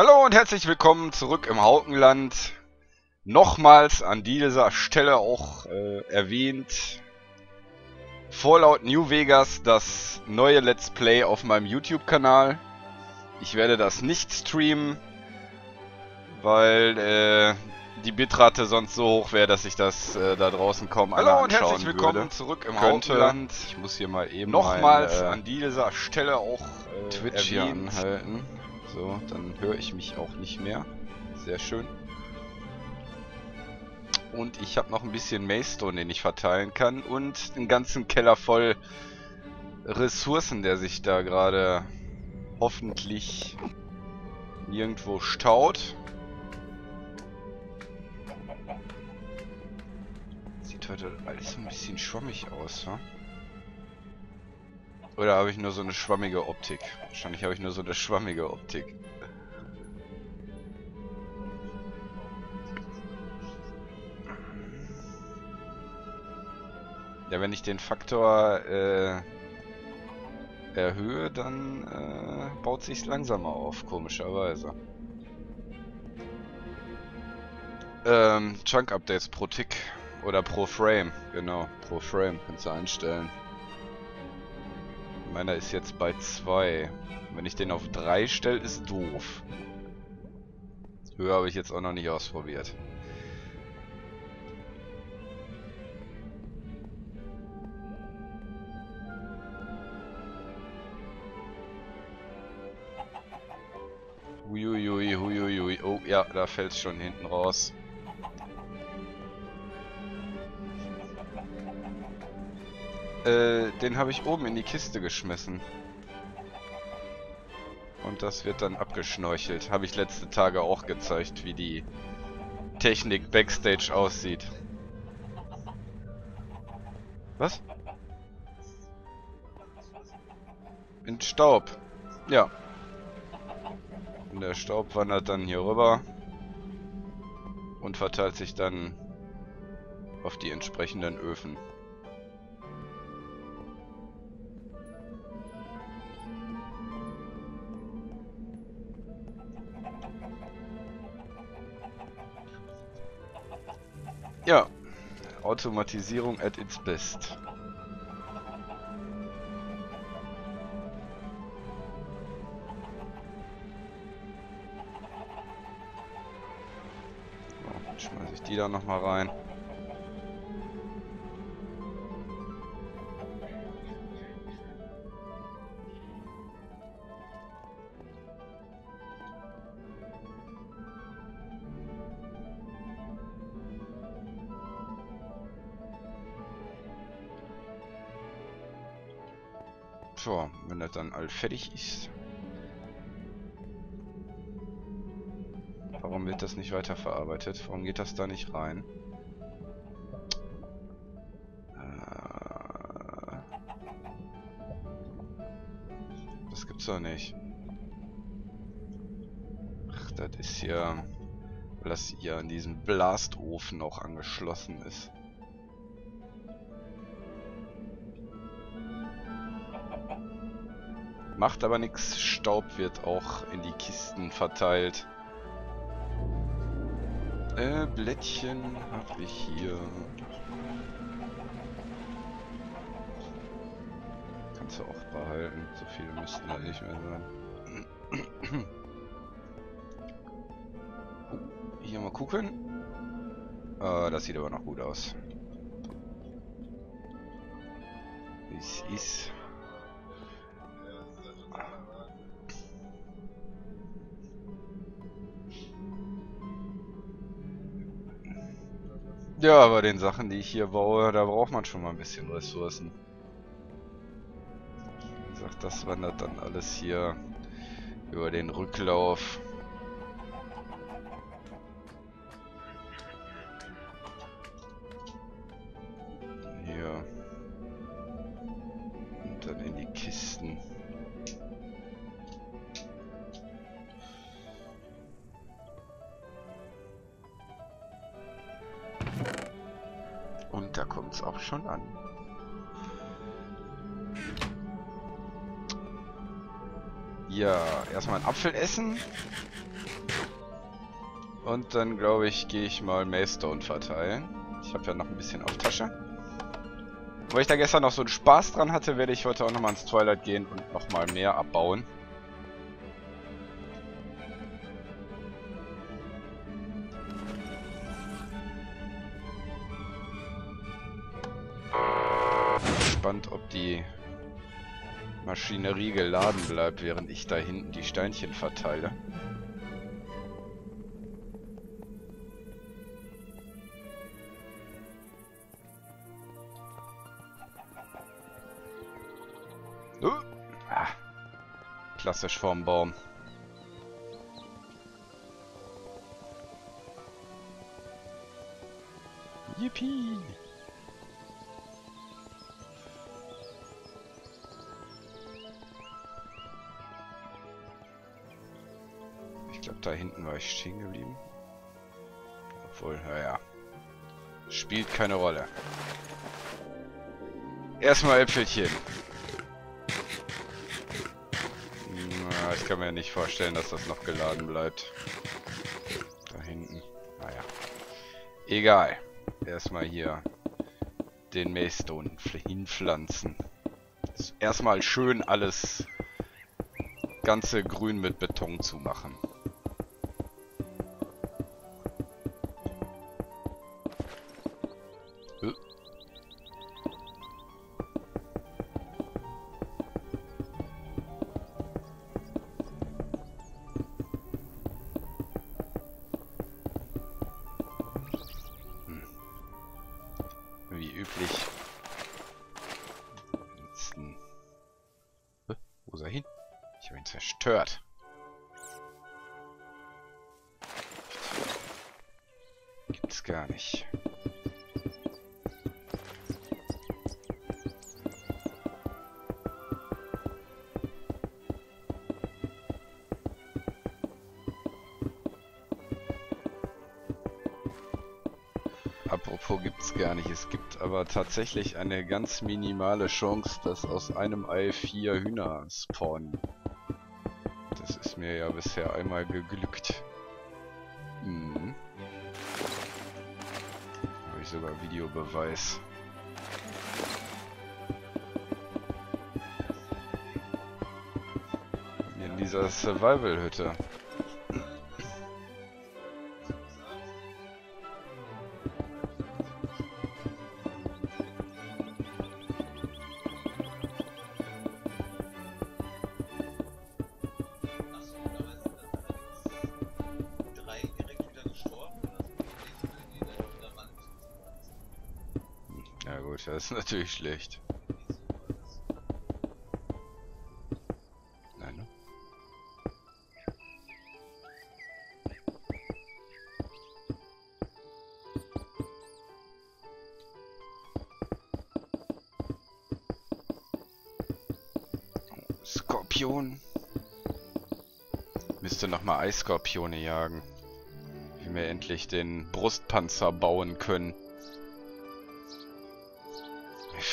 Hallo und herzlich willkommen zurück im Haukenland. Nochmals an dieser Stelle auch äh, erwähnt. Fallout New Vegas, das neue Let's Play auf meinem YouTube-Kanal. Ich werde das nicht streamen, weil äh, die Bitrate sonst so hoch wäre, dass ich das äh, da draußen kaum Hallo und herzlich willkommen würde. zurück im Könnte. Haukenland. Ich muss hier mal eben nochmals mein, äh, an dieser Stelle auch äh, Twitch hier anhalten. So, dann höre ich mich auch nicht mehr. Sehr schön. Und ich habe noch ein bisschen Maystone, den ich verteilen kann. Und einen ganzen Keller voll Ressourcen, der sich da gerade hoffentlich nirgendwo staut. Sieht heute alles so ein bisschen schwammig aus, wa? Oder habe ich nur so eine schwammige Optik? Wahrscheinlich habe ich nur so eine schwammige Optik. Ja, wenn ich den Faktor äh, erhöhe, dann äh, baut sich's langsamer auf, komischerweise. Ähm, Chunk-Updates pro Tick oder pro Frame, genau, pro Frame kannst du einstellen. Meiner ist jetzt bei 2. Wenn ich den auf 3 stelle, ist doof. Höher habe ich jetzt auch noch nicht ausprobiert. Huiuiui, huiuiui. Oh ja, da fällt es schon hinten raus. Äh, den habe ich oben in die Kiste geschmissen. Und das wird dann abgeschnorchelt. Habe ich letzte Tage auch gezeigt, wie die Technik Backstage aussieht. Was? In Staub. Ja. Und der Staub wandert dann hier rüber. Und verteilt sich dann auf die entsprechenden Öfen. Ja, Automatisierung at its best. Schmeiße ich die da nochmal rein. Das dann all fertig ist. Warum wird das nicht weiterverarbeitet? Warum geht das da nicht rein? Äh, das gibt's doch nicht. Ach, das ist ja... Weil das hier an diesem Blastofen auch angeschlossen ist. Macht aber nichts. Staub wird auch in die Kisten verteilt. Äh, Blättchen habe ich hier. Kannst du auch behalten. So viele müssten da nicht mehr sein. Hier mal gucken. Äh, das sieht aber noch gut aus. Es ist Ja, bei den Sachen, die ich hier baue, da braucht man schon mal ein bisschen Ressourcen. Wie gesagt, das wandert dann alles hier über den Rücklauf. Essen. Und dann, glaube ich, gehe ich mal Maystone verteilen. Ich habe ja noch ein bisschen auf Tasche. Weil ich da gestern noch so einen Spaß dran hatte, werde ich heute auch nochmal ins Twilight gehen und nochmal mehr abbauen. Gespannt, ob die Maschinerie geladen bleibt, während ich da hinten die Steinchen verteile. Uh. Ah. Klassisch vorm Baum. Yippie! Da hinten war ich stehen geblieben. Obwohl, naja. Spielt keine Rolle. Erstmal Äpfelchen. Ich kann mir nicht vorstellen, dass das noch geladen bleibt. Da hinten. Naja. Egal. Erstmal hier den Maystone hinpflanzen. Erstmal schön alles ganze grün mit Beton zu machen. Tatsächlich eine ganz minimale Chance, dass aus einem Ei vier Hühner spawnen mir ja bisher einmal geglückt. Hm. Habe ich sogar Videobeweis. In dieser Survival-Hütte. Das ist natürlich schlecht. Nein, ne? Skorpion. Müsste nochmal Eisskorpione jagen. Wie wir endlich den Brustpanzer bauen können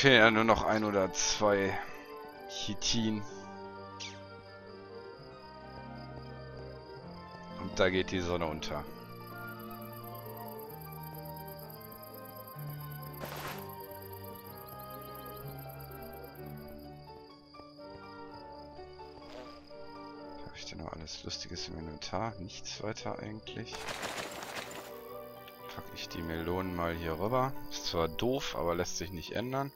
fehlen ja nur noch ein oder zwei Chitin. Und da geht die Sonne unter. Habe ich denn noch alles Lustiges im Inventar? Nichts weiter eigentlich packe ich die Melonen mal hier rüber. Ist zwar doof, aber lässt sich nicht ändern.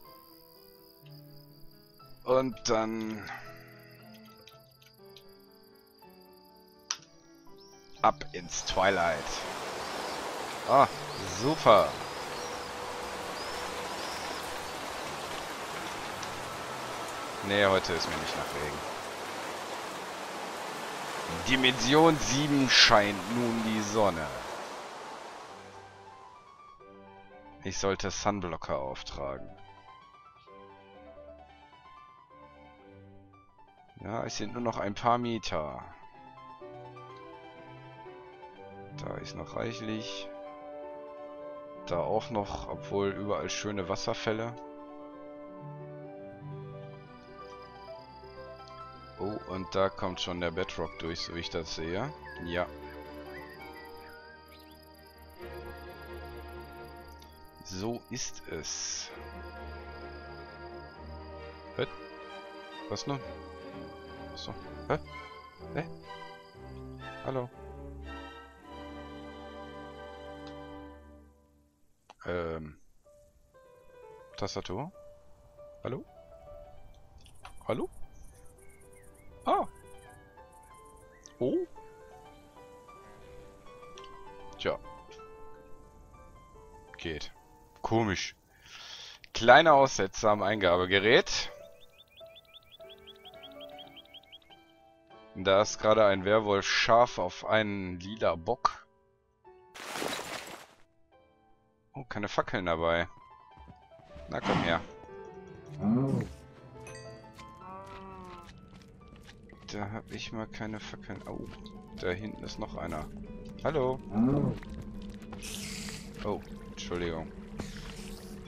Und dann... Ab ins Twilight. Ah, super. Nee, heute ist mir nicht nach Regen. Dimension 7 scheint nun die Sonne. Ich sollte Sunblocker auftragen. Ja, es sind nur noch ein paar Meter. Da ist noch reichlich. Da auch noch, obwohl überall schöne Wasserfälle. Oh, und da kommt schon der Bedrock durch, so wie ich das sehe. Ja. So ist es. Was noch? Achso. Hä? Hä? Hallo? Ähm. Tastatur? Hallo? Hallo? Ah. Oh. Tja. Geht. Komisch. Kleine Aussetzer am Eingabegerät. Da ist gerade ein Werwolf scharf auf einen lila Bock. Oh, keine Fackeln dabei. Na komm her. Da hab ich mal keine Fackeln. Oh, da hinten ist noch einer. Hallo. Oh, Entschuldigung.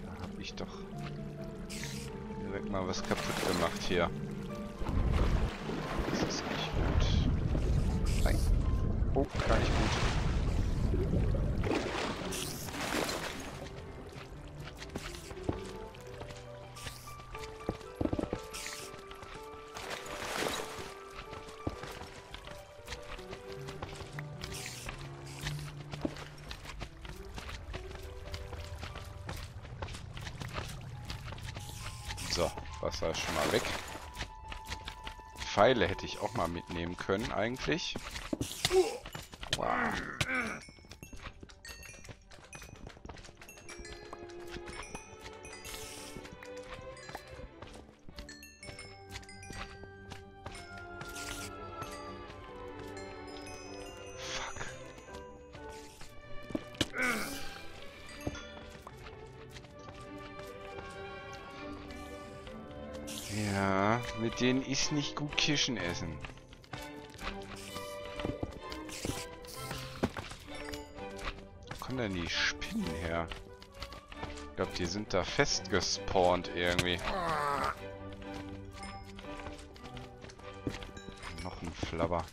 Da hab ich doch direkt mal was kaputt gemacht hier. Oh, gar nicht gut. So, Wasser ist schon mal weg. Pfeile hätte ich auch mal mitnehmen können, eigentlich. Wow. Ja, mit denen ist nicht gut Kirschen essen. Wo kommen denn die Spinnen her? Ich glaube, die sind da festgespawnt irgendwie. Noch ein Flabber.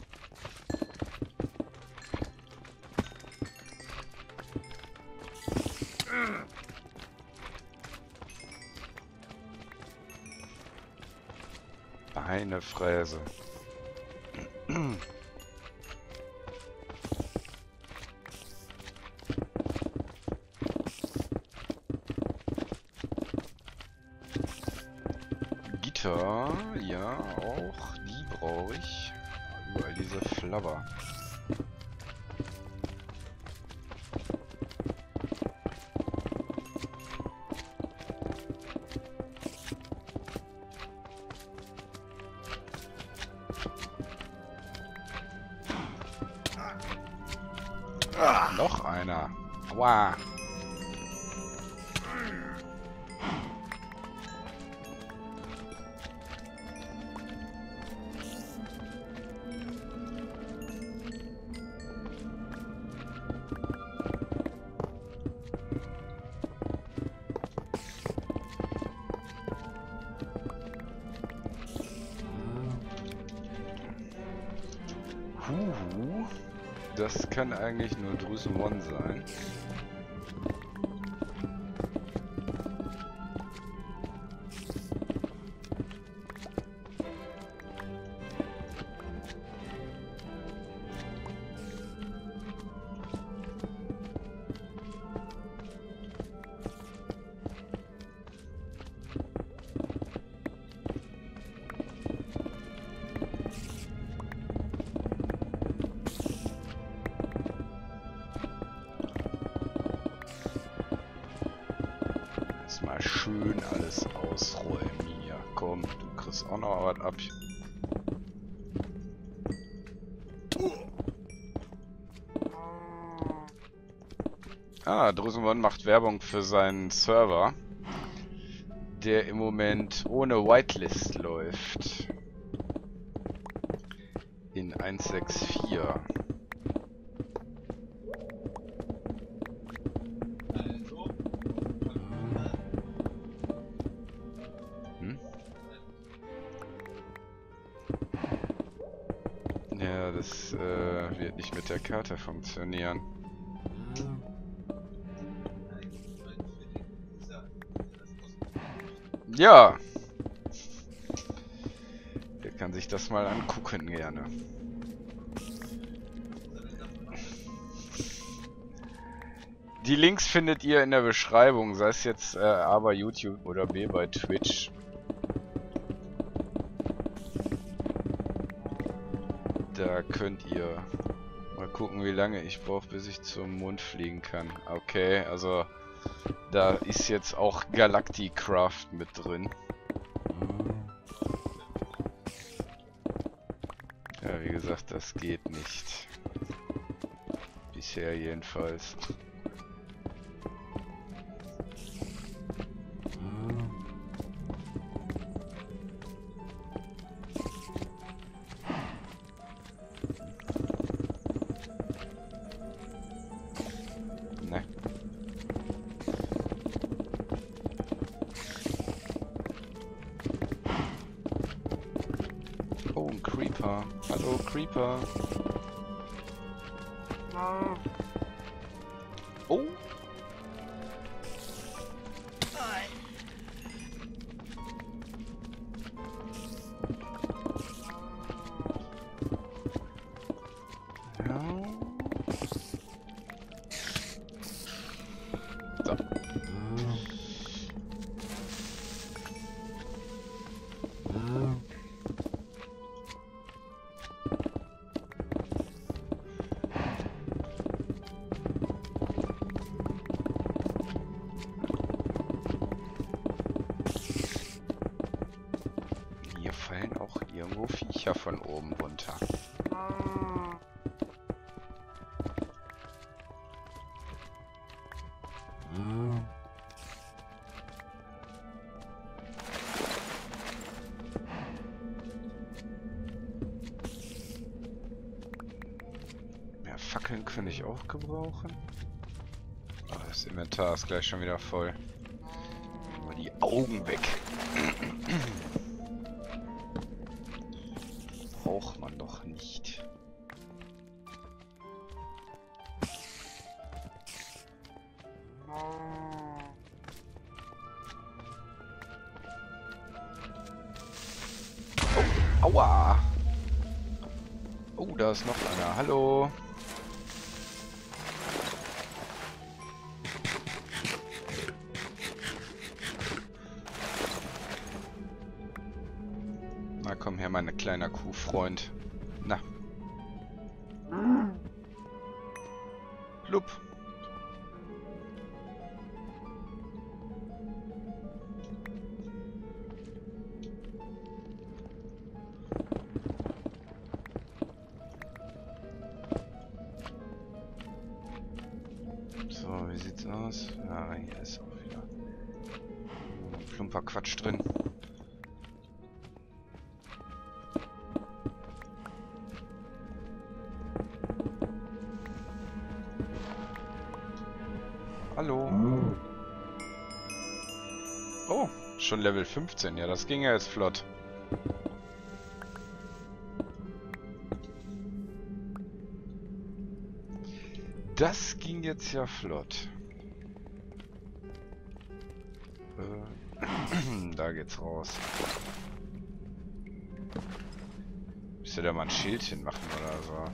Fräse. Mal schön alles ausräumen hier. Komm, du kriegst auch noch was ab. Ah, Drusenmon macht Werbung für seinen Server, der im Moment ohne Whitelist läuft. In 164. Karte funktionieren. Ja. Der kann sich das mal angucken gerne. Die Links findet ihr in der Beschreibung, sei es jetzt äh, A bei YouTube oder B bei Twitch. Gucken, wie lange ich brauche, bis ich zum Mond fliegen kann. Okay, also da ist jetzt auch Galacticraft mit drin. Ja, wie gesagt, das geht nicht. Bisher jedenfalls. Creeper. Oh. Inventar ist gleich schon wieder voll. Blub. So, wie sieht's aus? Ja, hier ist auch wieder plumper Quatsch drin. Schon Level 15. Ja, das ging ja jetzt flott. Das ging jetzt ja flott. Äh, da geht's raus. Müsste da mal ein Schildchen machen oder so.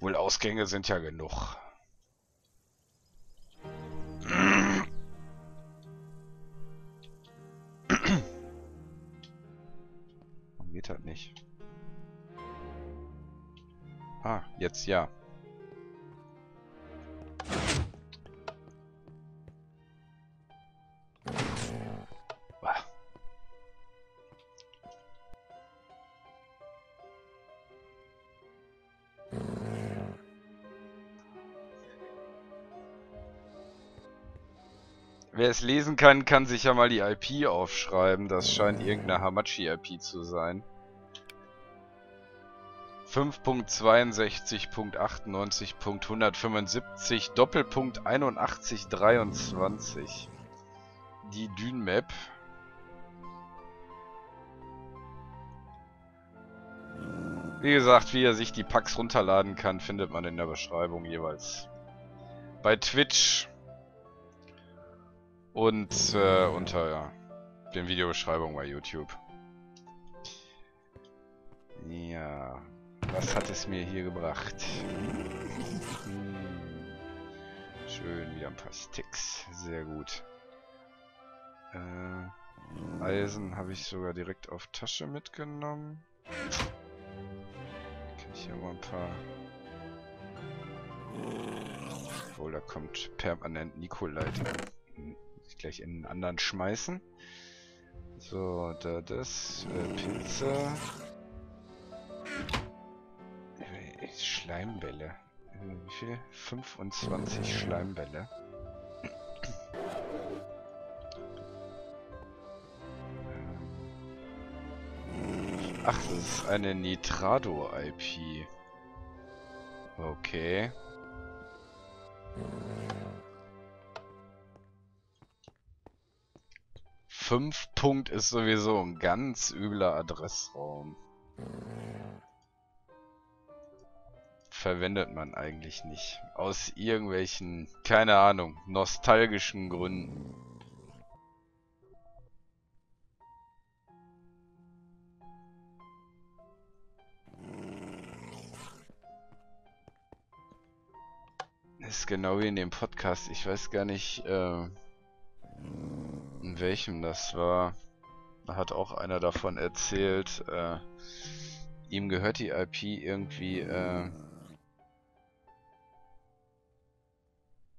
Wohl Ausgänge sind ja genug. Wer es lesen kann, kann sich ja mal die IP aufschreiben. Das scheint irgendeine Hamachi-IP zu sein. 5.62.98.175 Doppelpunkt 8123. Die Dune-Map. Wie gesagt, wie er sich die Packs runterladen kann, findet man in der Beschreibung jeweils. Bei Twitch Und äh, unter ja, den Videobeschreibungen bei YouTube. Ja, was hat es mir hier gebracht? Hm. Schön, wieder ein paar Sticks. Sehr gut. Äh, Eisen habe ich sogar direkt auf Tasche mitgenommen. Kann ich hier mal ein paar... Obwohl, da kommt permanent Nikolait. Muss ich gleich in einen anderen schmeißen. So, da das. Äh, Pilze. Äh, Schleimbälle. Äh, wie viel? 25 Schleimbälle. Ach, das ist eine Nitrado-IP. Okay. Fünf Punkt ist sowieso ein ganz übler Adressraum. Verwendet man eigentlich nicht. Aus irgendwelchen, keine Ahnung, nostalgischen Gründen. ist genau wie in dem Podcast. Ich weiß gar nicht, äh, in welchem das war. Hat auch einer davon erzählt, äh, ihm gehört die IP irgendwie, äh,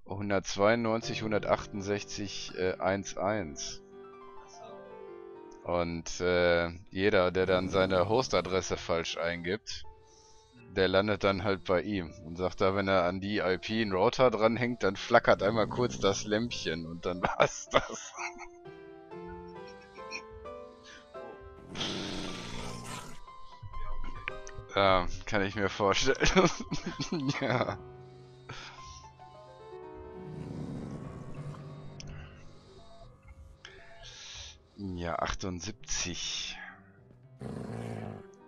192, 168, äh, 11. Und äh, jeder, der dann seine Hostadresse falsch eingibt, der landet dann halt bei ihm und sagt da, wenn er an die IP einen Router dranhängt, dann flackert einmal kurz das Lämpchen und dann war's das. ja, kann ich mir vorstellen. ja. Ja, 78.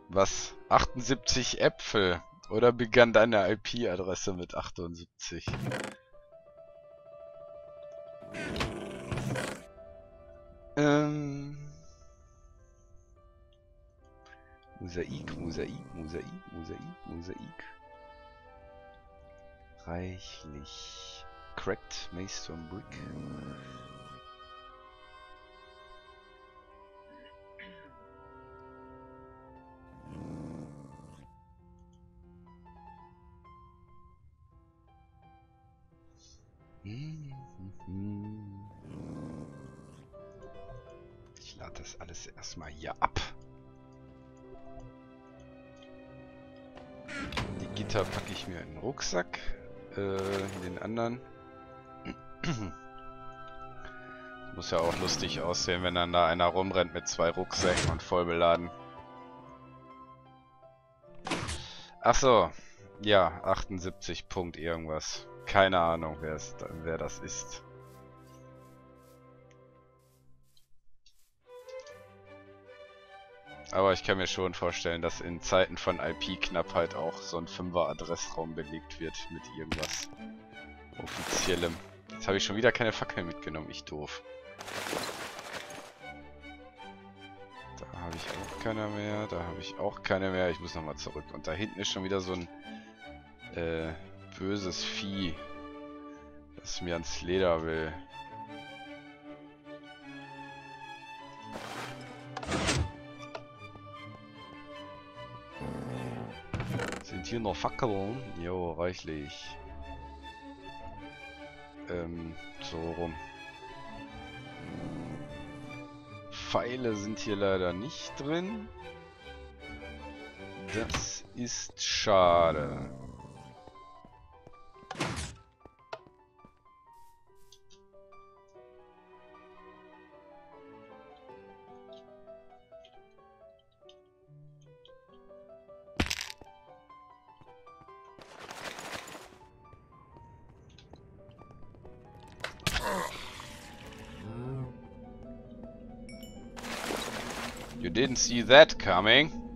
Was? 78 Äpfel. Oder begann deine IP-Adresse mit 78? Ähm. Mosaik, Mosaik, Mosaik, Mosaik, Mosaik. Reichlich. Cracked Maestone Brick. Alles erstmal hier ab. Die Gitter packe ich mir in den Rucksack. Äh, den anderen. Muss ja auch lustig aussehen, wenn dann da einer rumrennt mit zwei Rucksäcken und voll beladen. Ach so. Ja, 78 Punkt irgendwas. Keine Ahnung, wer das ist. Aber ich kann mir schon vorstellen, dass in Zeiten von IP-Knappheit auch so ein 5er Adressraum belegt wird mit irgendwas offiziellem. Jetzt habe ich schon wieder keine Fackel mitgenommen, ich doof. Da habe ich auch keine mehr, da habe ich auch keine mehr. Ich muss nochmal zurück. Und da hinten ist schon wieder so ein äh, böses Vieh, das mir ans Leder will. Hier noch Fackeln? Jo, reichlich. Ähm, so rum. Pfeile sind hier leider nicht drin. Das ist schade. See that coming.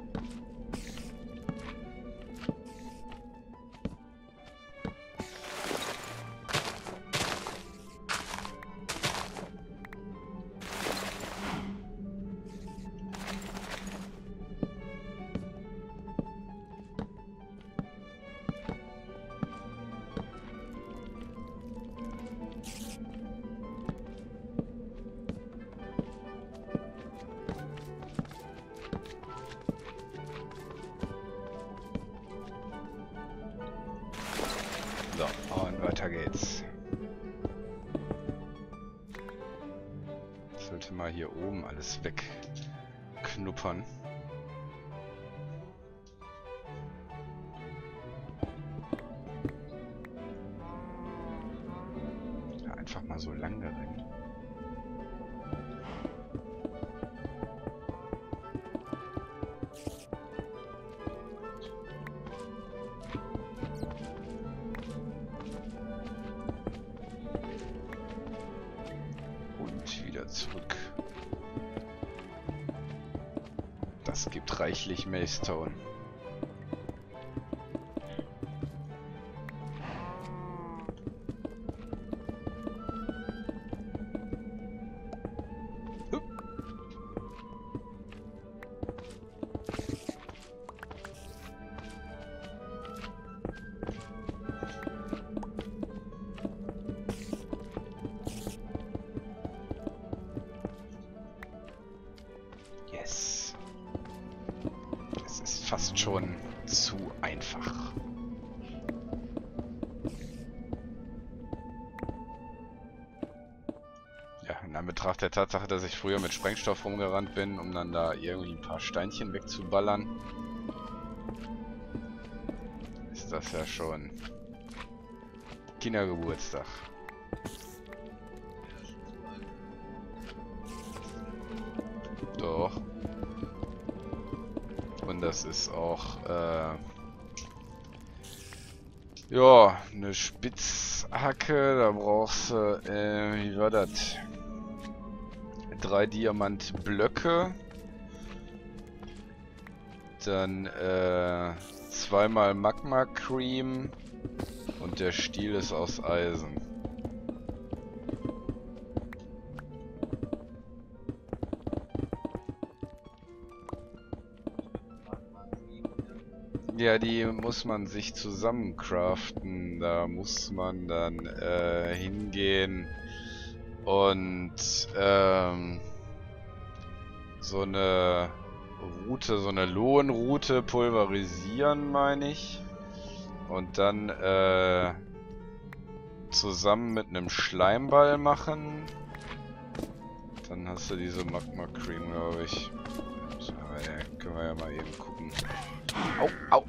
Anbetracht der Tatsache, dass ich früher mit Sprengstoff rumgerannt bin, um dann da irgendwie ein paar Steinchen wegzuballern, ist das ja schon Kindergeburtstag. Doch. Und das ist auch, äh, ja, eine Spitzhacke. Da brauchst du, äh, wie war das? Drei Diamantblöcke. Dann, äh, zweimal Magma Cream. Und der Stiel ist aus Eisen. Ja, die muss man sich zusammen craften. Da muss man dann äh, hingehen und ähm, so eine Route, so eine Lohnroute pulverisieren, meine ich. Und dann äh, zusammen mit einem Schleimball machen. Dann hast du diese Magma Cream, glaube ich. So, ja, können wir ja mal eben gucken. Au, au.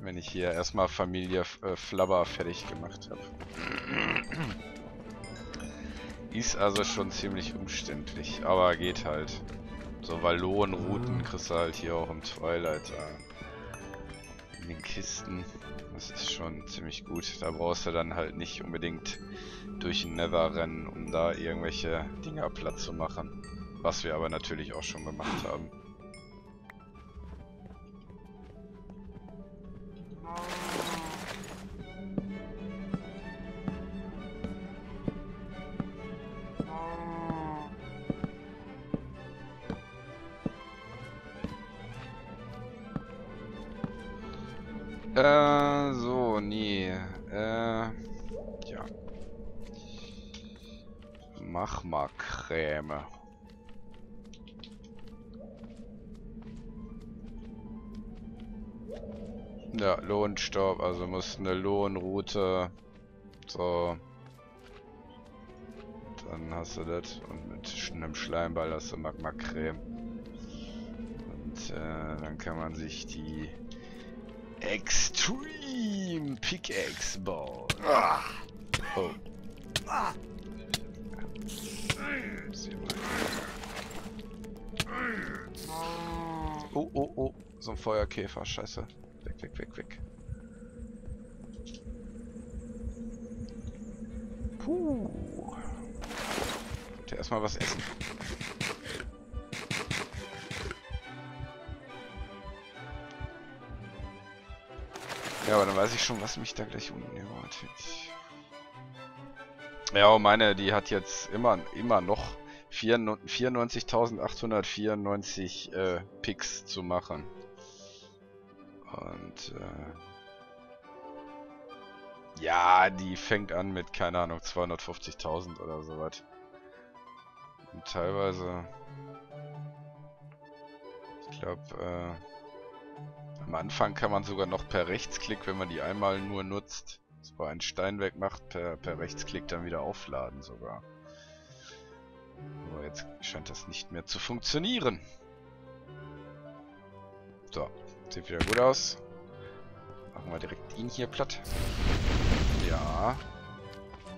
Wenn ich hier erstmal Familie äh, Flabber fertig gemacht habe. Ist also schon ziemlich umständlich, aber geht halt. So Wallonenrouten kriegst du halt hier auch im Twilight äh, in den Kisten. Das ist schon ziemlich gut. Da brauchst du dann halt nicht unbedingt durch den Nether rennen, um da irgendwelche Dinger platt zu machen. Was wir aber natürlich auch schon gemacht haben. Ja, Lohnstopp, also muss eine Lohnroute. So. Dann hast du das. Und mit einem Schleimball hast du Magma-Creme. Und äh, dann kann man sich die Extreme Pickaxe bauen. Oh. Oh, oh, oh. So ein Feuerkäfer, scheiße. Weg, weg, weg, weg. Puh. Der erstmal was essen. Ja, aber dann weiß ich schon, was mich da gleich unten erwartet. Ja, meine, die hat jetzt immer, immer noch 94.894 äh, Picks zu machen. Und äh, ja, die fängt an mit, keine Ahnung, 250.000 oder sowas. Und teilweise, ich glaube, äh, am Anfang kann man sogar noch per Rechtsklick, wenn man die einmal nur nutzt, so einen Stein wegmacht, per, per Rechtsklick dann wieder aufladen sogar. Aber jetzt scheint das nicht mehr zu funktionieren. So, sieht wieder gut aus. Machen wir direkt ihn hier platt. Ja.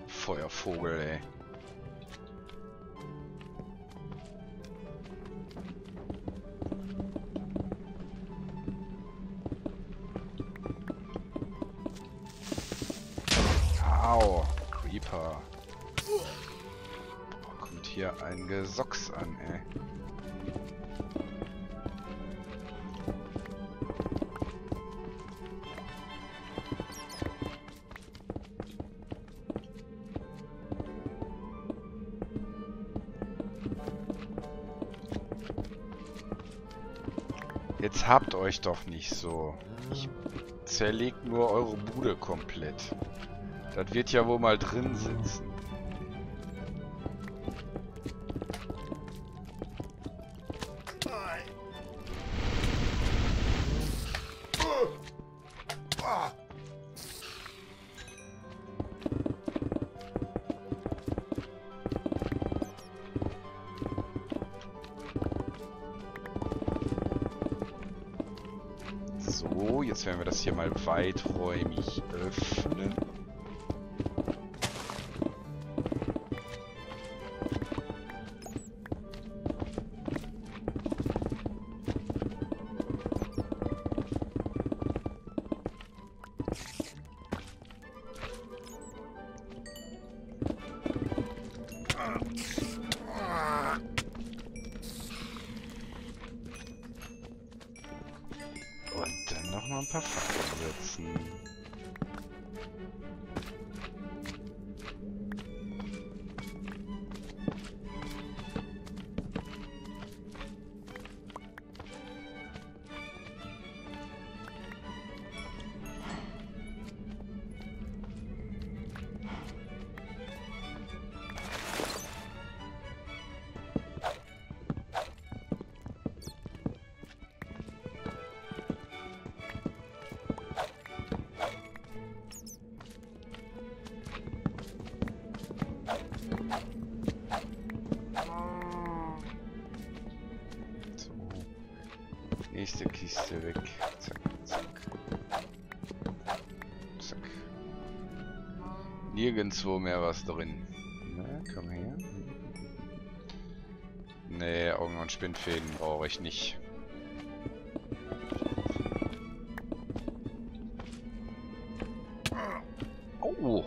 Feuervogel, ey. Au, Creeper. Kommt hier ein Gesocks euch doch nicht so. Ich zerleg nur eure Bude komplett. Das wird ja wohl mal drin sitzen. Weiträumig mal ein paar Fackeln setzen. Nirgendwo mehr was drin. Na, komm her. Nee, Augen- und Spinnfäden brauche ich nicht. Oh!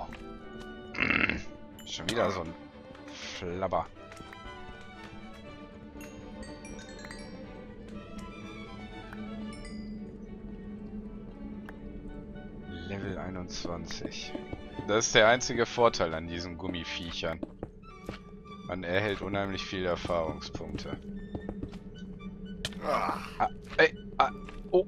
Schon wieder so ein Flabber. Level 21. Das ist der einzige Vorteil an diesen Gummiviechern. Man erhält unheimlich viele Erfahrungspunkte. Ah, ey, ah, oh.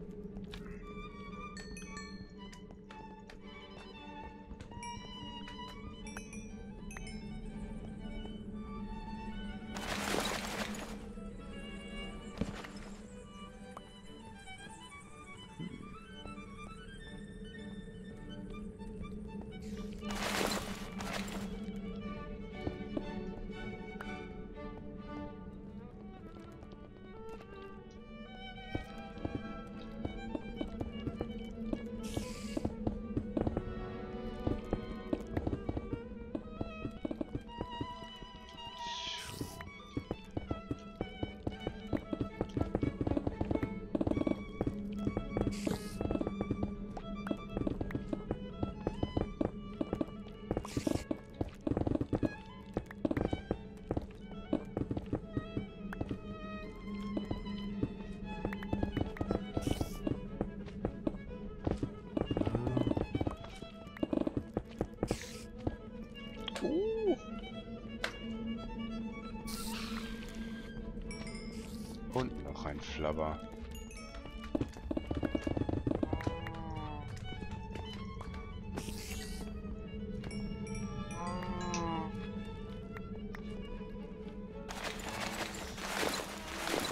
Flabber.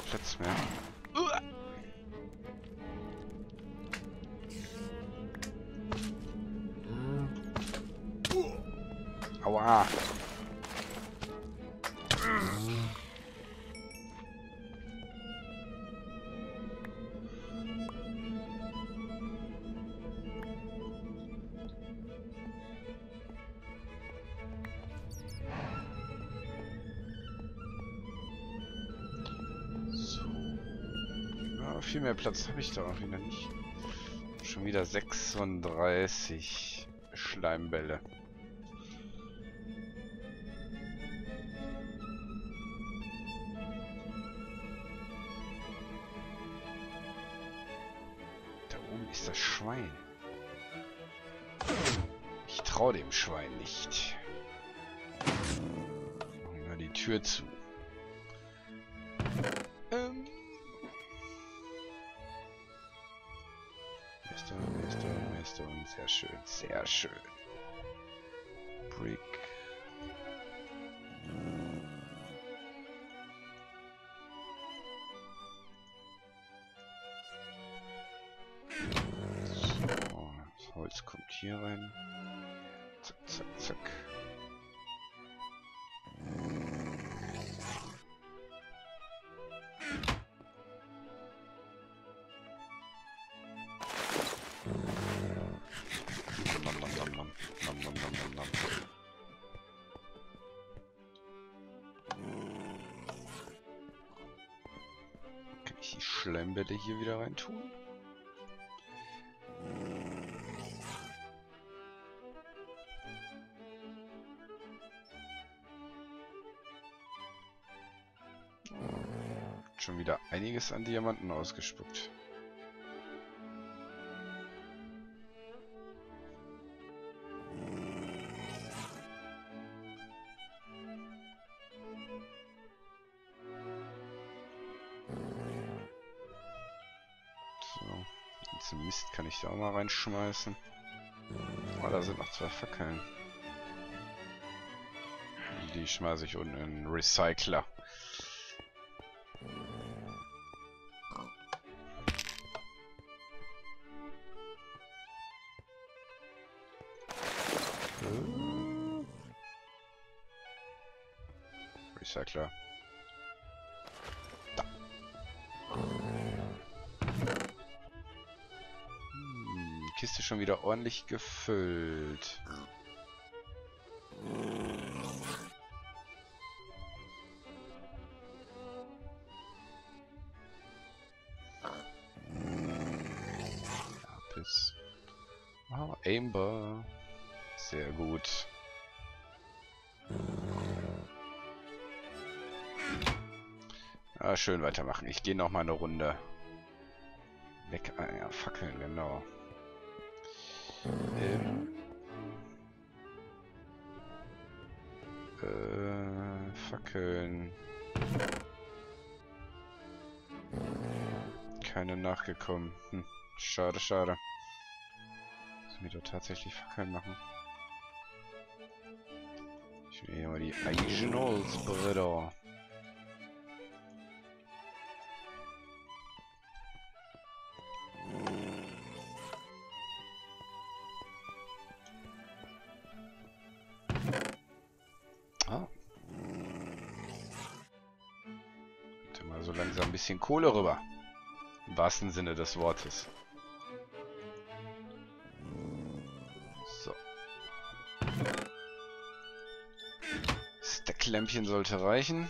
Platz mehr. Aua. Mehr Platz habe ich da auch wieder nicht. Schon wieder 36 Schleimbälle. Meister, Meister und sehr schön, sehr schön. Brick. Hier wieder rein tun? Schon wieder einiges an Diamanten ausgespuckt. Ich da auch mal reinschmeißen. Oh, da sind noch zwei Fackeln. Die schmeiße ich unten in den Recycler. Recycler. Ordentlich gefüllt. Lapis. Ah, Amber. Sehr gut. Ah, schön weitermachen. Ich gehe noch mal eine Runde. Weg, ah, ja, Fackeln, genau. Äh, Fackeln. Keine nachgekommen. Hm, schade, schade. Müssen wir doch tatsächlich Fackeln machen. Ich will hier mal die Originals, Kohle rüber. Im wahrsten Sinne des Wortes. So. Stacklämpchen sollte reichen.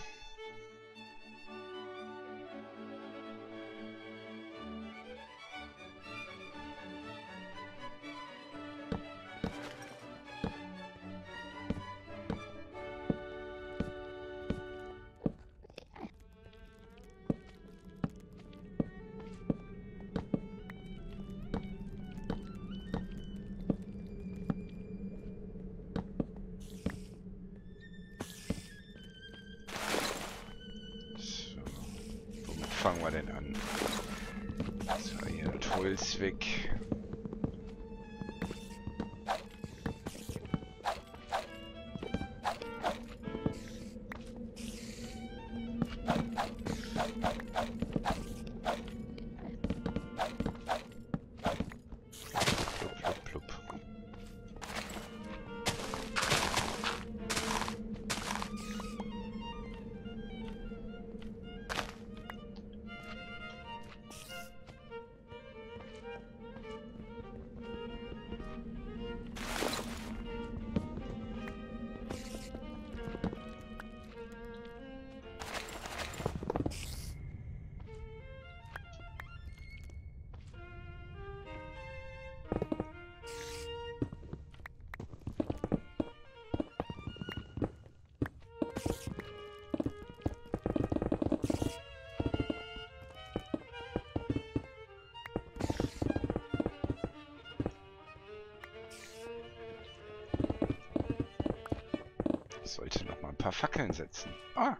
Sollte noch mal ein paar Fackeln setzen. Ah.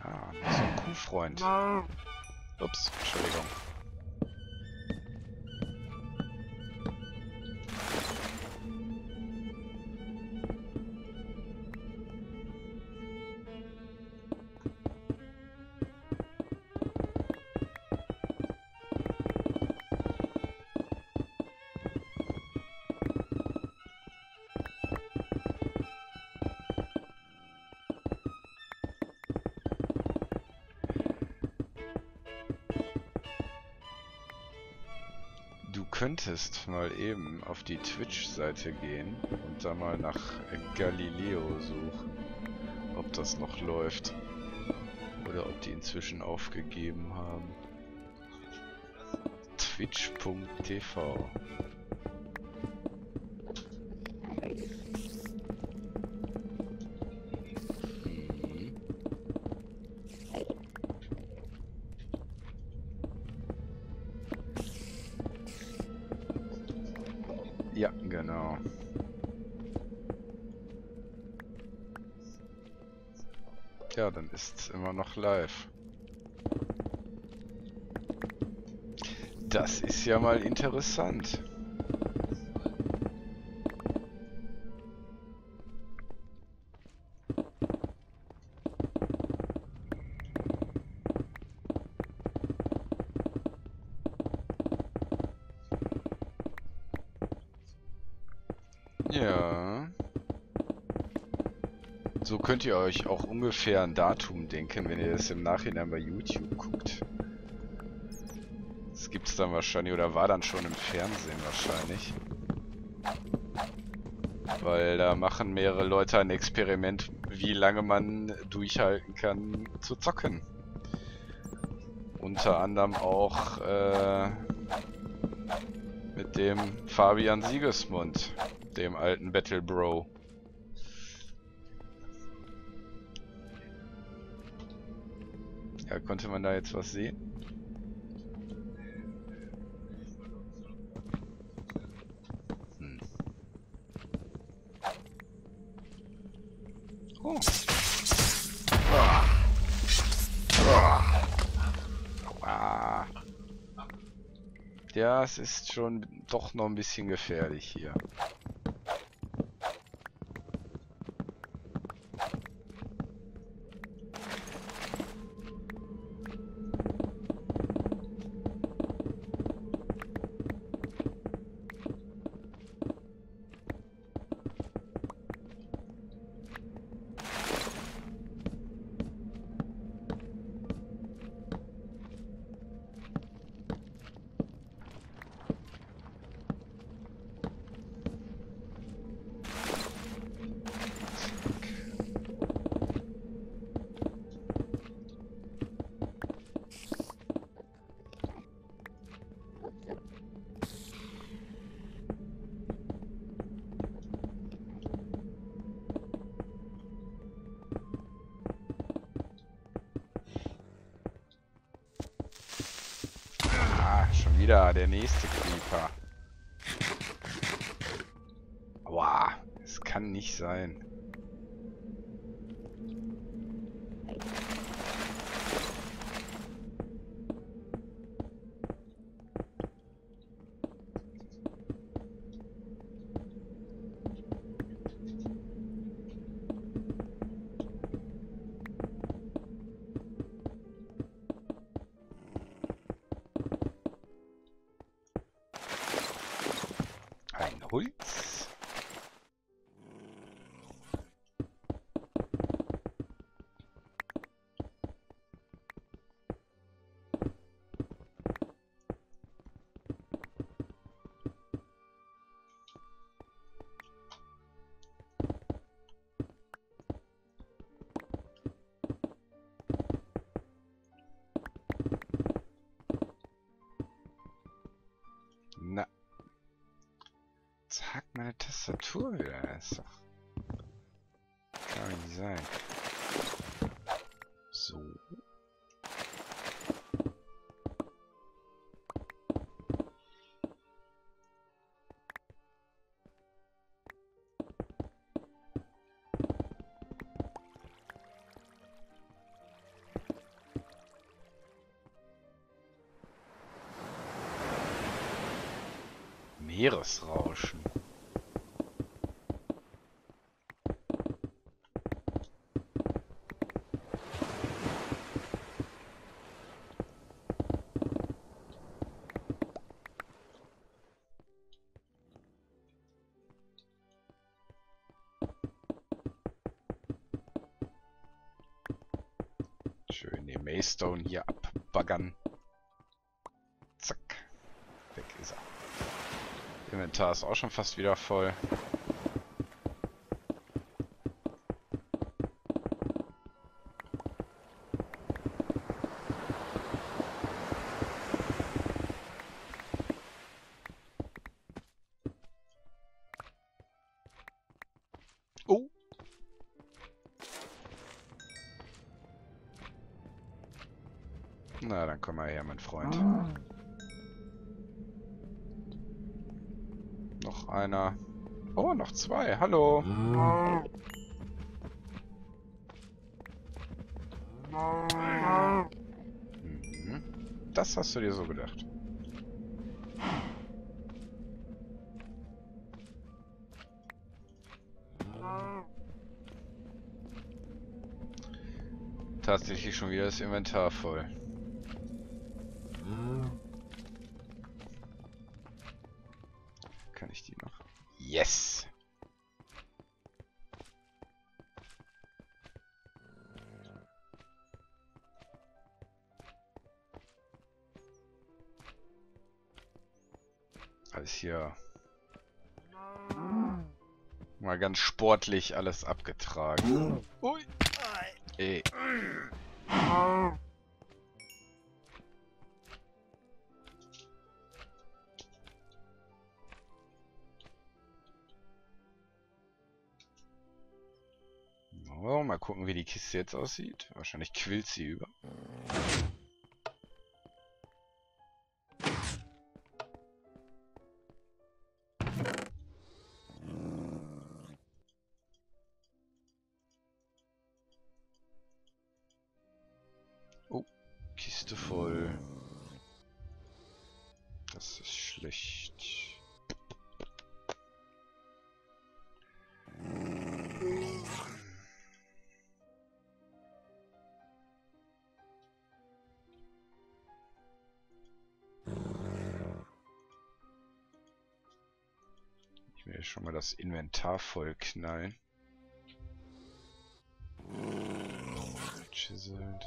Ah, so ein Kuhfreund. Ups, Entschuldigung. Könntest mal eben auf die Twitch-Seite gehen und da mal nach Galileo suchen, ob das noch läuft. Oder ob die inzwischen aufgegeben haben. Twitch.tv Ja, dann ist immer noch live. Das ist ja mal interessant. Könnt ihr euch auch ungefähr ein Datum denken, wenn ihr das im Nachhinein bei YouTube guckt. Das gibt es dann wahrscheinlich, oder war dann schon im Fernsehen wahrscheinlich. Weil da machen mehrere Leute ein Experiment, wie lange man durchhalten kann zu zocken. Unter anderem auch äh, mit dem Fabian Siegesmund, dem alten Battle Bro. Konnte man da jetzt was sehen? Hm. Oh. Ah. Ja, es ist schon doch noch ein bisschen gefährlich hier. Wieder der nächste Creeper. Aua, es kann nicht sein. Scheiß doch. Kann nicht sein. So. Meeresrauschen. Schön den Maystone hier abbaggern. Zack. Weg ist er. Inventar ist auch schon fast wieder voll. Tatsächlich schon wieder das Inventar voll. Kann ich die noch? Yes! Alles hier mal ganz sportlich alles abgetragen. Ui. Ey. Mal gucken, wie die Kiste jetzt aussieht. Wahrscheinlich quillt sie über. Das Inventar voll knallen. Chiseled.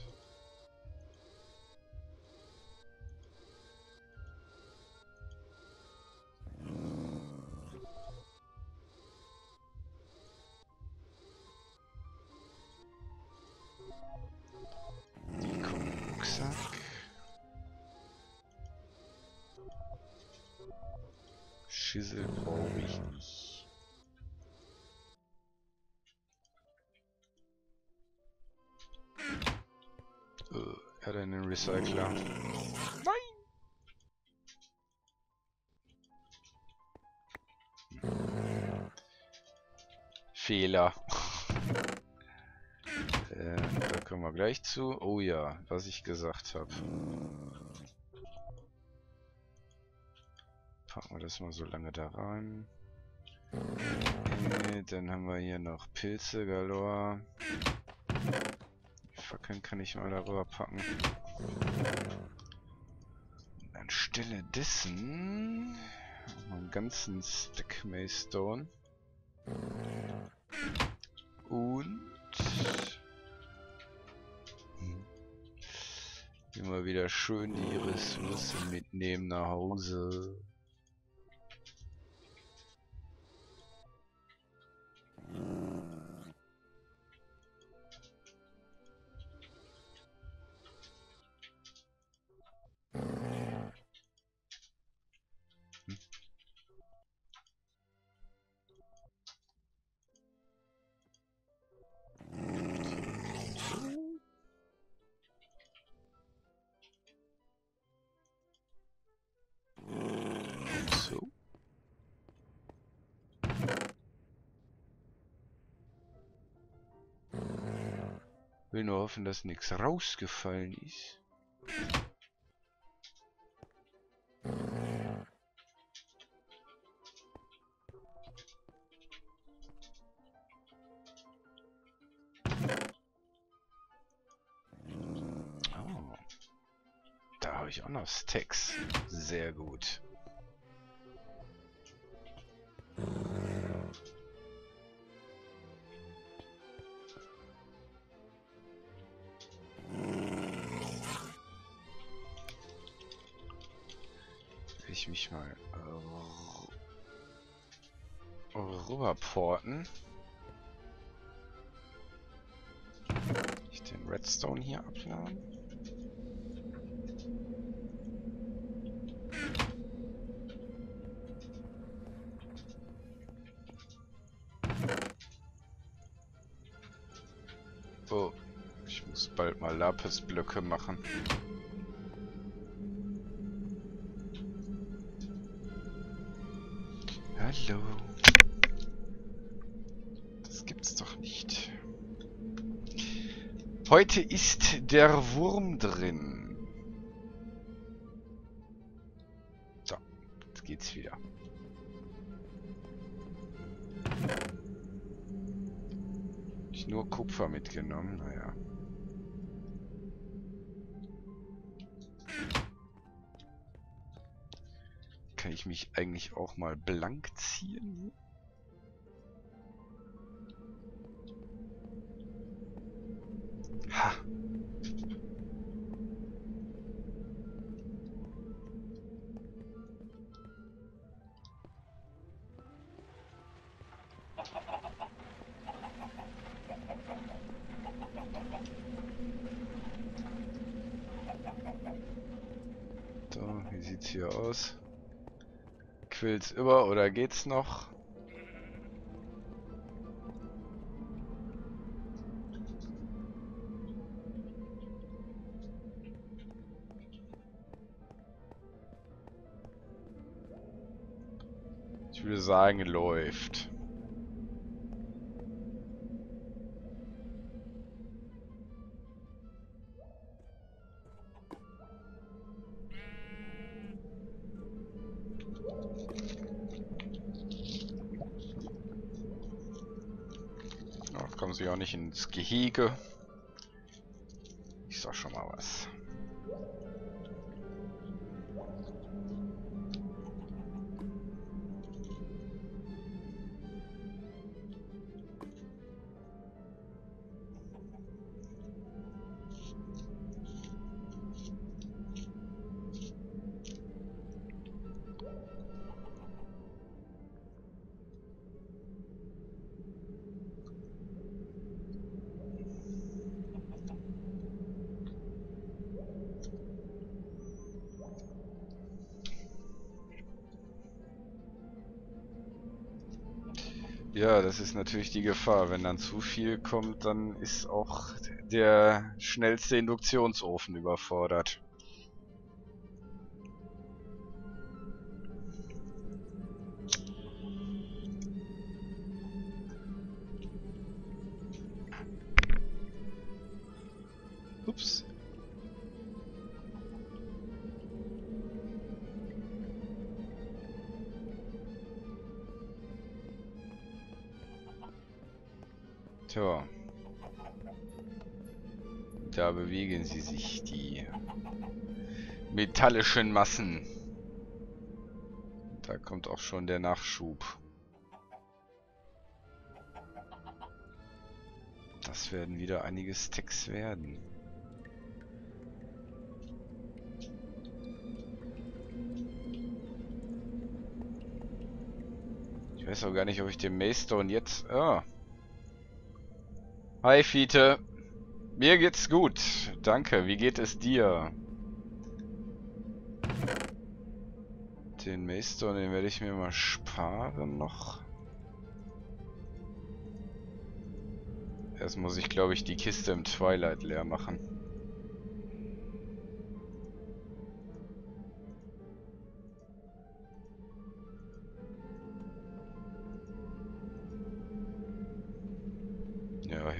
Recycler. Nein! Fehler. äh, da kommen wir gleich zu. Oh ja, was ich gesagt habe. Packen wir das mal so lange da rein. Äh, dann haben wir hier noch Pilze galore. Fackeln kann ich mal darüber packen. Und anstelle dessen noch einen ganzen Stack Maystone. Und hm, immer wieder schön die Ressourcen mitnehmen nach Hause. will nur hoffen, dass nichts rausgefallen ist. Oh. Da habe ich auch noch Stacks. Sehr gut. Rüberporten. Ich den Redstone hier abladen. Oh, ich muss bald mal Lapis-Blöcke machen. Hallo. Das gibt's doch nicht. Heute ist der Wurm drin. So, jetzt geht's wieder. Ich nur Kupfer mitgenommen, naja. Kann ich mich eigentlich auch mal blank ziehen? Ha! So, wie sieht's hier aus? Quill's über oder geht's noch? Würde sagen, läuft. kommen sie auch nicht ins Gehege. Ja, das ist natürlich die Gefahr. Wenn dann zu viel kommt, dann ist auch der schnellste Induktionsofen überfordert. Metallischen Massen. Da kommt auch schon der Nachschub. Das werden wieder einige Stacks werden. Ich weiß auch gar nicht, ob ich den Maystone jetzt... Ah, Hi Fiete. Mir geht's gut. Danke. Wie geht es dir? Den Maestone, den werde ich mir mal sparen noch. Erst muss ich, glaube ich, die Kiste im Twilight leer machen.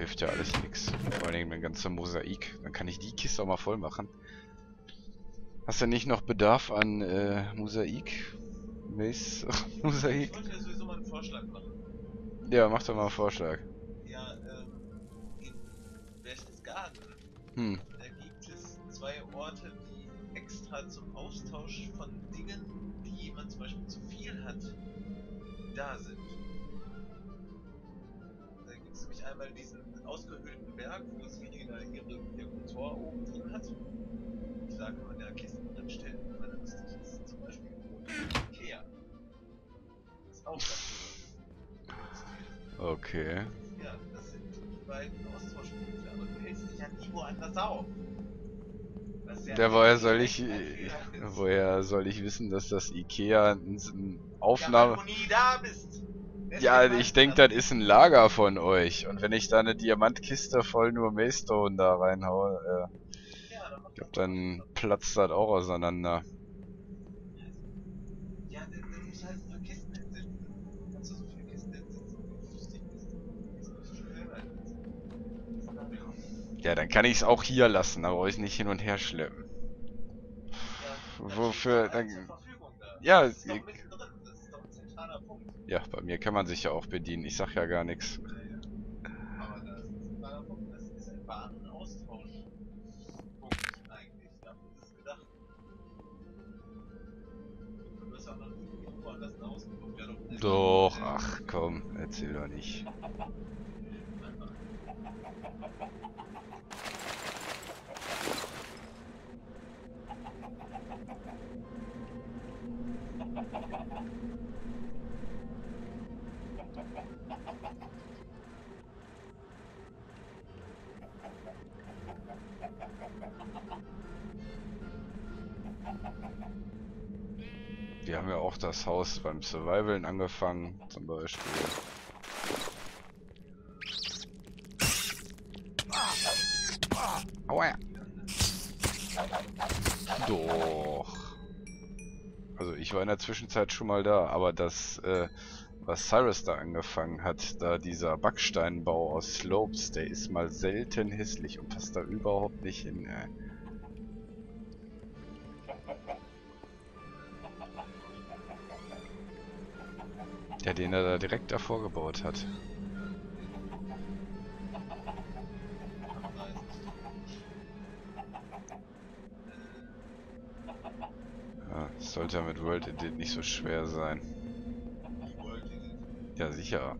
hilft ja alles nichts. Vor Dingen mein ganzer Mosaik. Dann kann ich die Kiste auch mal voll machen. Hast du nicht noch Bedarf an äh, Mosaik? Mace Mosaik? Ich wollte ja sowieso mal einen Vorschlag machen. Ja, mach doch mal einen Vorschlag. Ja, ähm, in Berchtesgaden, hm. da gibt es zwei Orte, die extra zum Austausch von Dingen, die man zum Beispiel zu viel hat, da sind. Da gibt es nämlich einmal diesen ausgehöhlten Berg, wo Siri da ihre, ihr Motor oben drin hat. Da kann man ja Kisten drin stellen, wenn man lustig ist. Zum Beispiel Ikea. Das ist auch dafür. Okay. Ja, das sind die beiden Austauschpunkte, aber du hältst dich ja nie woanders auf. Ja Der, woher soll ich, ist. woher soll ich wissen, dass das Ikea ein, Ja, Aufnahme... du nie da bist. Deswegen Ja, weißt ich denke, das das ist ein Lager von euch. Und wenn ich da eine Diamantkiste voll nur Maystone da reinhaue, äh, nicht. Ja, dann mach ich glaub, dann platzt das auch auseinander. Ja, dann, halt ein paar Kisten hinsetzen. Kannst du so viele Kisten hinsetzen, Ja, dann kann ich es auch hier lassen, aber ich nicht hin und her schleppen. Ja, Wofür- dann-. Ja. Ja, bei mir kann man sich ja auch bedienen. Ich sag ja gar nichts. Doch. Ach komm, erzähl doch nicht. Auch das Haus beim Survivalen angefangen, zum Beispiel. Aua. Doch. Also ich war in der Zwischenzeit schon mal da, aber das, äh, was Cyrus da angefangen hat, da dieser Backsteinbau aus Slopes, der ist mal selten hässlich und passt da überhaupt nicht hin. Äh. Ja, den er da direkt davor gebaut hat. Ja, sollte ja mit World Edit nicht so schwer sein. Ja, sicher.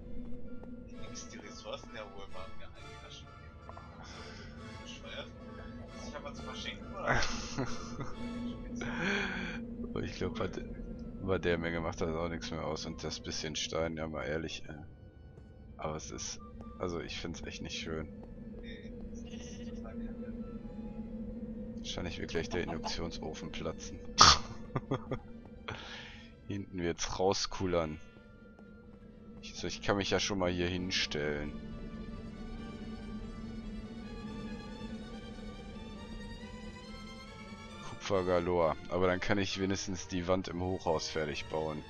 die Ressourcen der wohl waren ja eigentlich bescheuert. Das sich aber zu verschenken oder? Ich glaube, bei, bei der Menge macht das auch nichts mehr aus. Und das bisschen Stein, ja mal ehrlich. Äh. Aber es ist... Also ich finde es echt nicht schön. Wahrscheinlich wird gleich der Induktionsofen platzen. Hinten wird's rauskullern. Ich, so, ich kann mich ja schon mal hier hinstellen. Kupfer galore. Aber dann kann ich wenigstens die Wand im Hochhaus fertig bauen.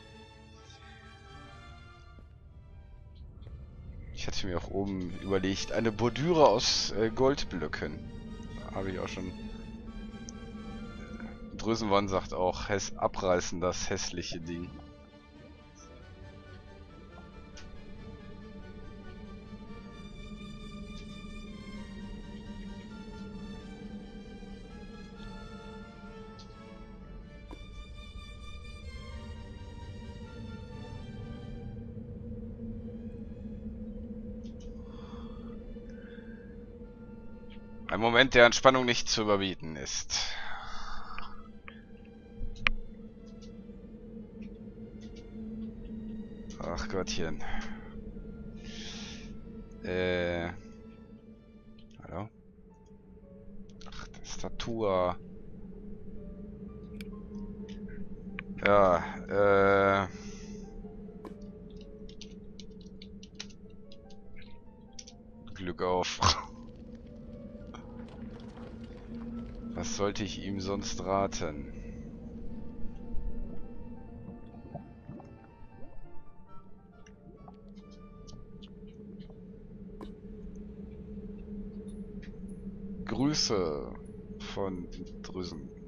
Ich hatte mir auch oben überlegt, eine Bordüre aus äh, Goldblöcken. Habe ich auch schon Drösenwann sagt auch, abreißen das hässliche Ding. Moment der Entspannung nicht zu überbieten ist. Ach Gottchen. Äh. Hallo? Ach, Tastatur. Ja, äh. Glück auf. Was sollte ich ihm sonst raten? Grüße von Drüsen.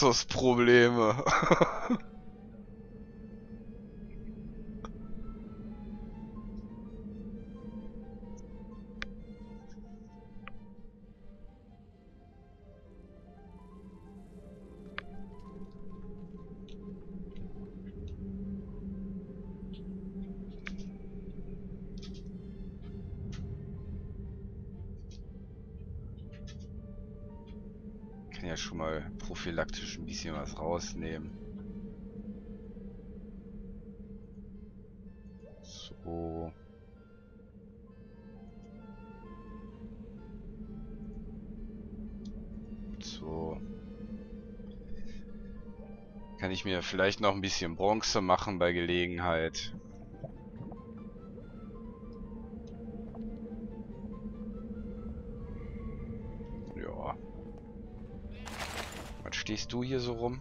Luxusprobleme. bisschen was rausnehmen. So. So. Kann ich mir vielleicht noch ein bisschen Bronze machen bei Gelegenheit. Stehst du hier so rum?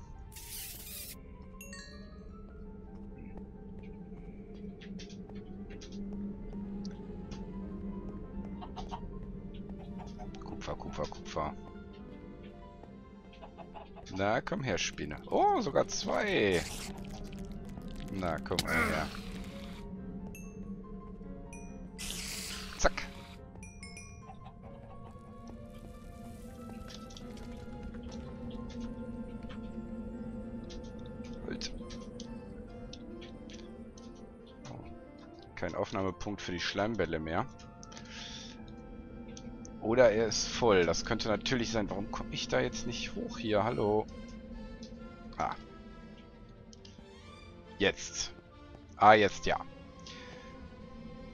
Kupfer, Kupfer, Kupfer. Na, komm her, Spinne. Oh, sogar zwei. Na, komm her. Aufnahmepunkt für die Schleimbälle mehr. Oder er ist voll. Das könnte natürlich sein. Warum komme ich da jetzt nicht hoch hier? Hallo. Ah. Jetzt. Ah, jetzt ja.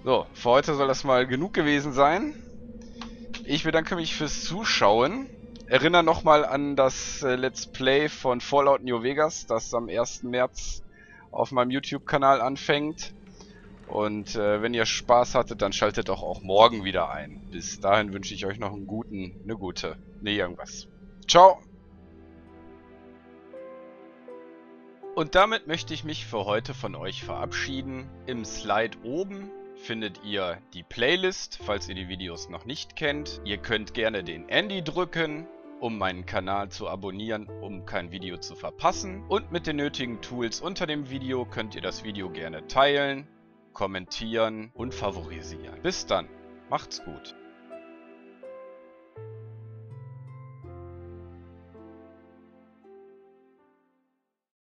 So, für heute soll das mal genug gewesen sein. Ich bedanke mich fürs Zuschauen. Erinnere nochmal an das äh, Let's Play von Fallout New Vegas, das am 1. März auf meinem YouTube-Kanal anfängt. Und äh, wenn ihr Spaß hattet, dann schaltet doch auch morgen wieder ein. Bis dahin wünsche ich euch noch einen guten, eine gute, ne irgendwas. Ciao! Und damit möchte ich mich für heute von euch verabschieden. Im Slide oben findet ihr die Playlist, falls ihr die Videos noch nicht kennt. Ihr könnt gerne den Andy drücken, um meinen Kanal zu abonnieren, um kein Video zu verpassen. Und mit den nötigen Tools unter dem Video könnt ihr das Video gerne teilen, kommentieren und favorisieren. Bis dann, macht's gut.